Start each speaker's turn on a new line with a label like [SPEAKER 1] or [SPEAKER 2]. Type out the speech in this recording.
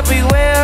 [SPEAKER 1] everywhere.